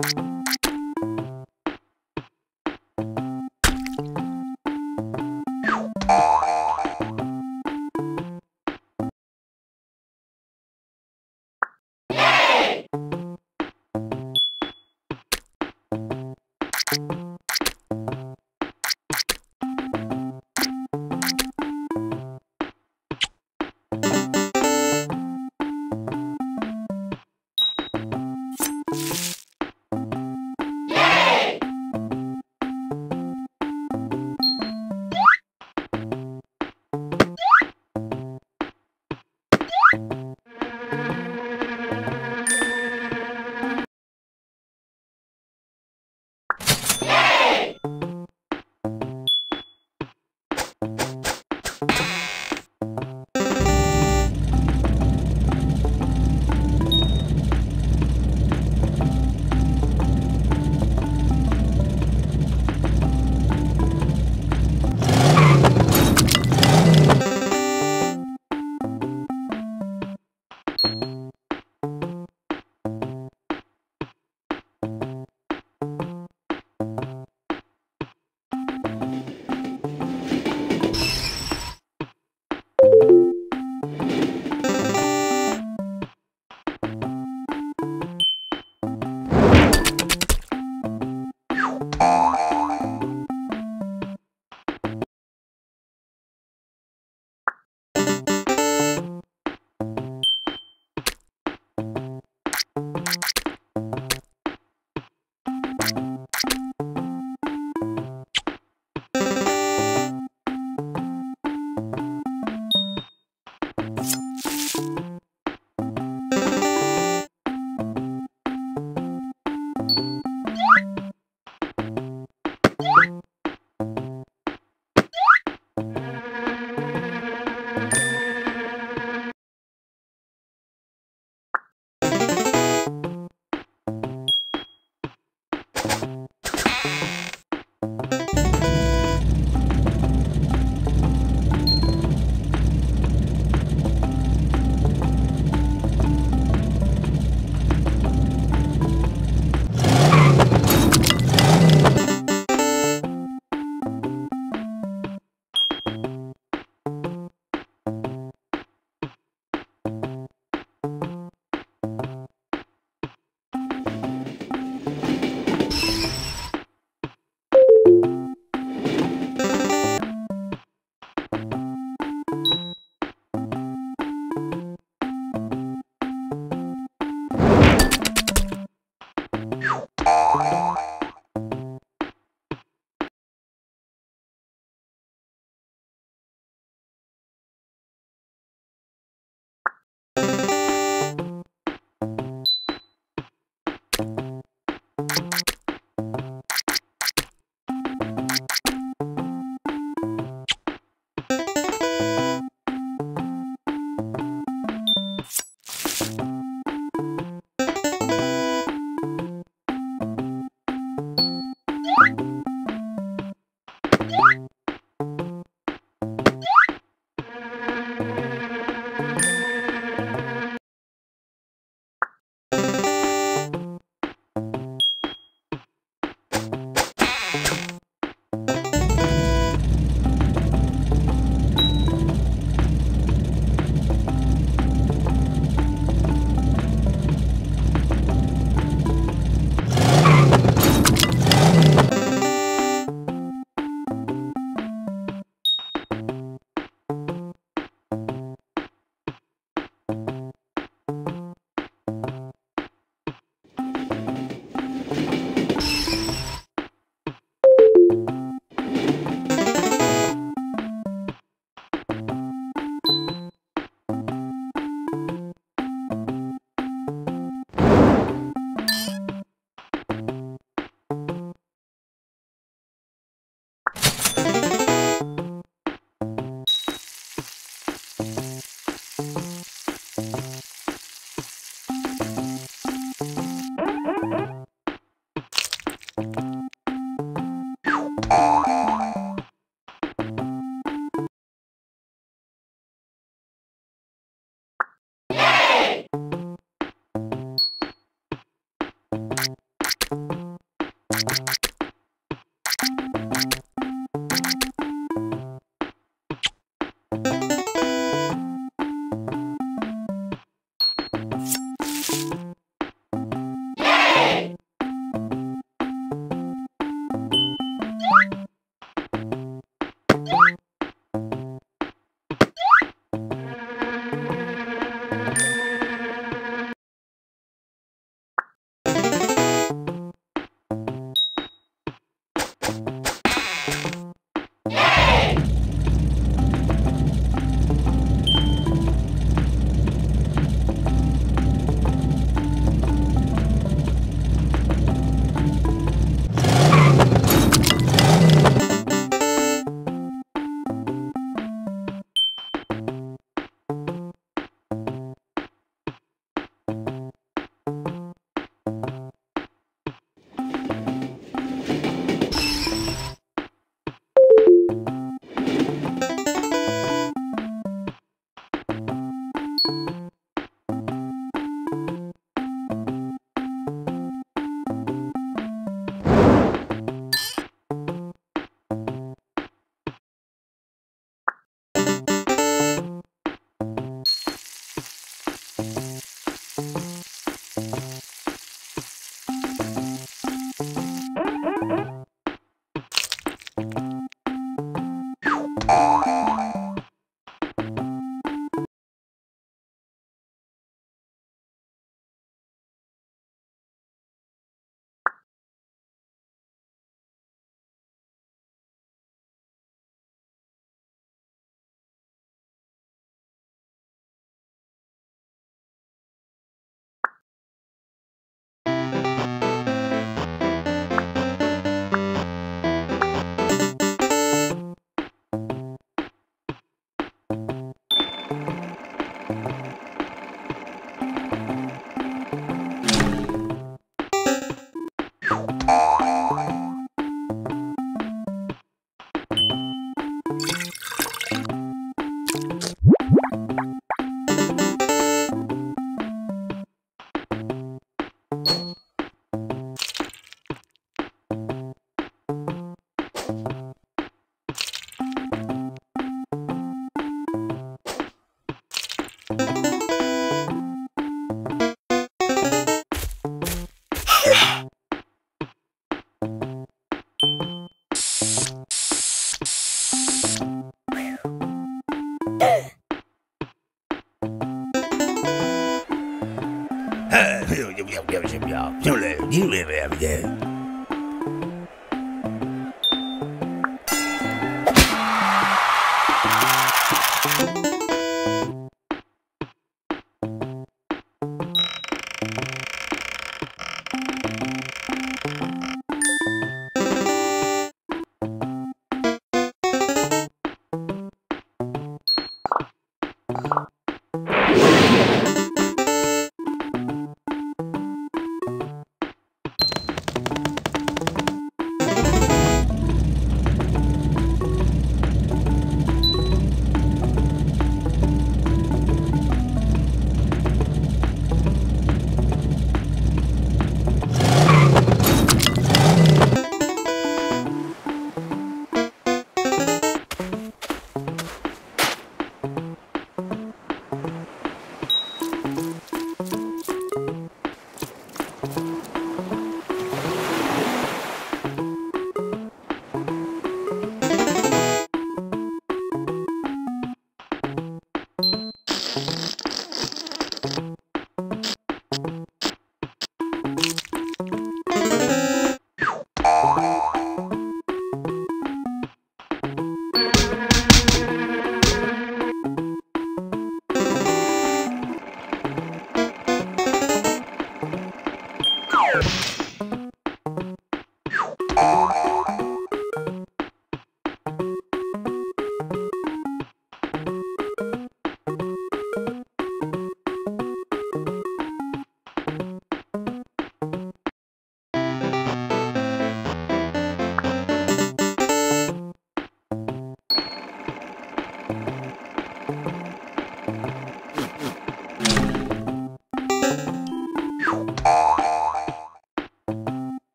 you Hey, you live every day.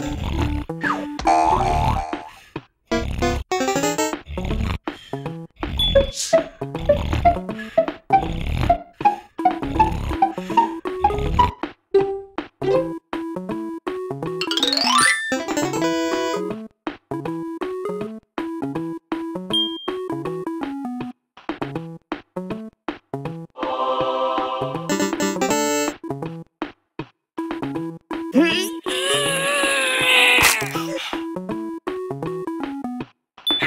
Música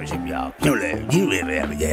မရှိပြအောင်ညှို့လေညှို့လေပဲမကြဲ